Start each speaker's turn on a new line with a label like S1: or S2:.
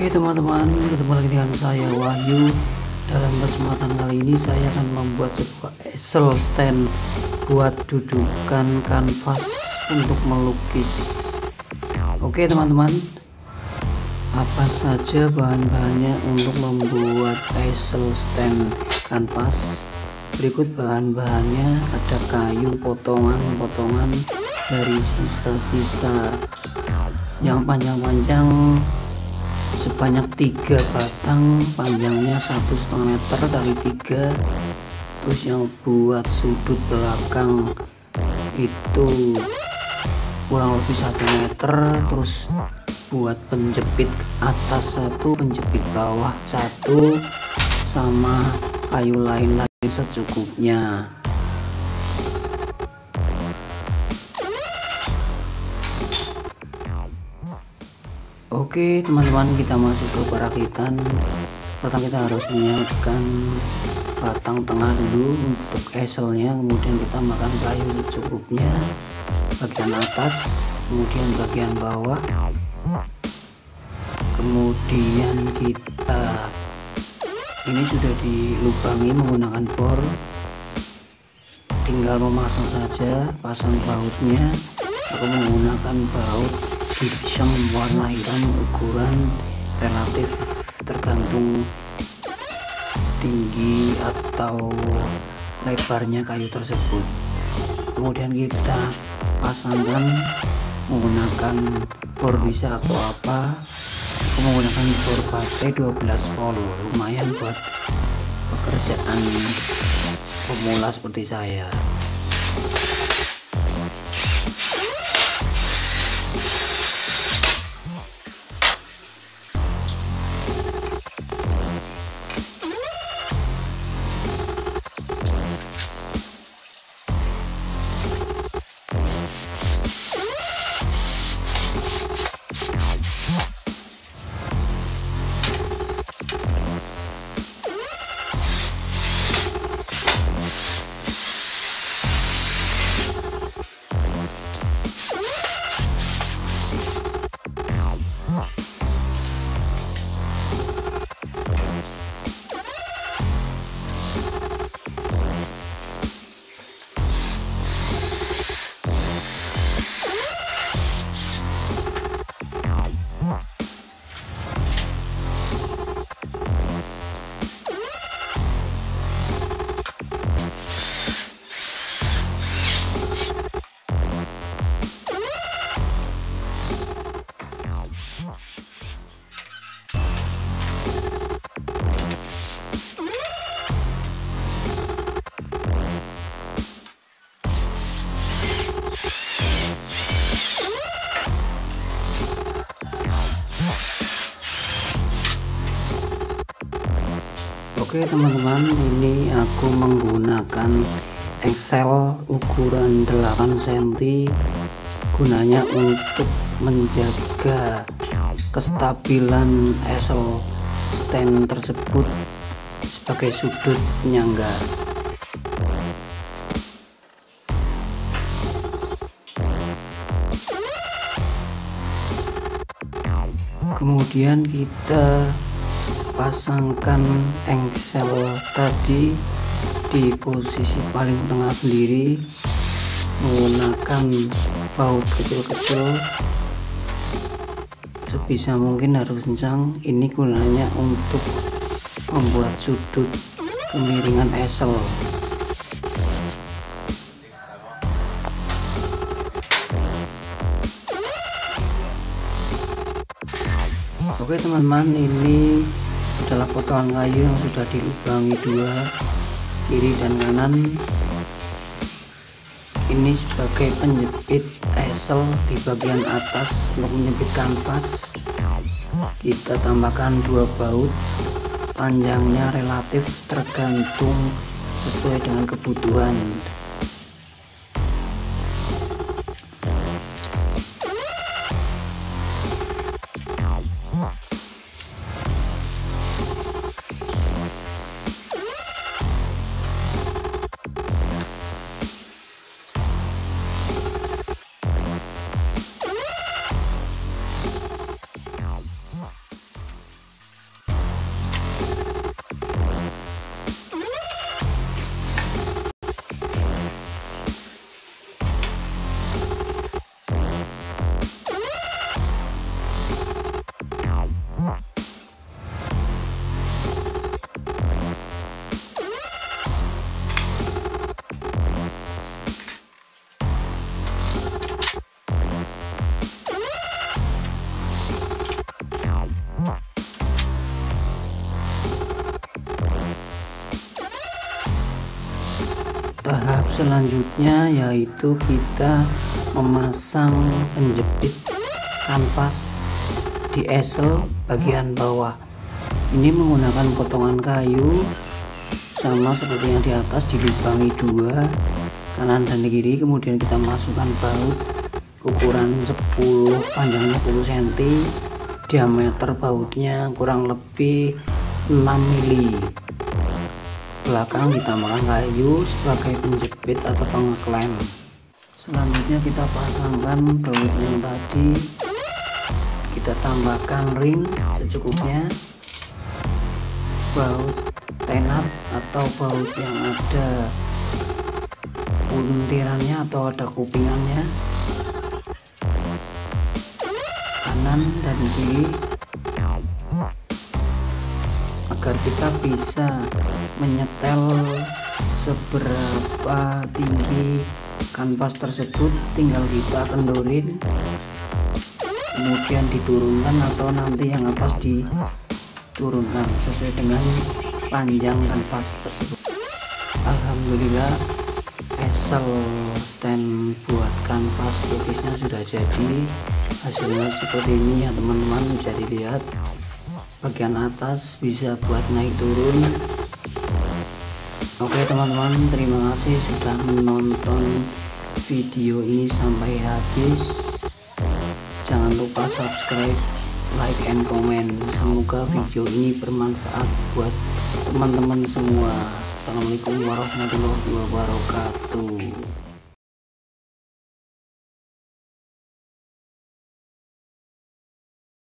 S1: Oke teman-teman, ketemu lagi dengan saya Wahyu. Dalam kesempatan kali ini saya akan membuat sebuah easel stand buat dudukan kanvas untuk melukis. Oke teman-teman, apa saja bahan-bahannya untuk membuat easel stand kanvas? Berikut bahan-bahannya ada kayu potongan-potongan dari sisa-sisa yang panjang-panjang sebanyak tiga batang panjangnya satu setengah meter kali tiga. Terus yang buat sudut belakang itu kurang lebih satu meter. Terus buat penjepit atas satu penjepit bawah satu sama kayu lain lagi secukupnya Oke teman-teman kita masuk ke perakitan. Pertama kita harus menyiapkan batang tengah dulu untuk eselnya. Kemudian kita makan kayu secukupnya. Bagian atas kemudian bagian bawah. Kemudian kita ini sudah dilubangi menggunakan bor. Tinggal memasang saja pasang bautnya. Aku menggunakan baut pisang warna hitam ukuran relatif tergantung tinggi atau lebarnya kayu tersebut. Kemudian kita pasangkan menggunakan bor bisa atau apa. Aku menggunakan bor baterai 12 volt lumayan buat pekerjaan pemula seperti saya Oke teman-teman ini aku menggunakan Excel ukuran 8 cm gunanya untuk menjaga kestabilan Excel stand tersebut sebagai sudut penyangga kemudian kita pasangkan engsel tadi di posisi paling tengah sendiri menggunakan baut kecil-kecil. Sebisa mungkin harus kencang. Ini gunanya untuk membuat sudut kemiringan esel. Oke teman-teman ini adalah potongan kayu yang sudah dilubangi dua kiri dan kanan. Ini sebagai penjepit esel di bagian atas untuk menjepit kanvas. Kita tambahkan dua baut. Panjangnya relatif tergantung sesuai dengan kebutuhan selanjutnya yaitu kita memasang penjepit kanvas di esel bagian bawah. Ini menggunakan potongan kayu sama seperti yang di atas dilubangi dua kanan dan kiri. Kemudian kita masukkan baut ukuran 10 panjangnya 10 cm diameter bautnya kurang lebih 6 mili belakang ditambahkan kayu sebagai penjepit atau pengeklem selanjutnya kita pasangkan baut yang tadi. Kita tambahkan ring secukupnya. Baut tenat atau baut yang ada buntirannya atau ada kupingannya. Kanan dan kiri agar kita bisa menyetel seberapa tinggi kanvas tersebut tinggal kita kendorin kemudian diturunkan atau nanti yang atas diturunkan sesuai dengan panjang kanvas tersebut. Alhamdulillah esel stand buat kanvas lukisannya sudah jadi. Hasilnya seperti ini ya teman-teman. Bisa dilihat bagian atas bisa buat naik turun. Oke teman-teman terima kasih sudah menonton video ini sampai habis. Jangan lupa subscribe like and comment. Semoga video ini bermanfaat buat teman-teman semua. Assalamualaikum warahmatullahi wabarakatuh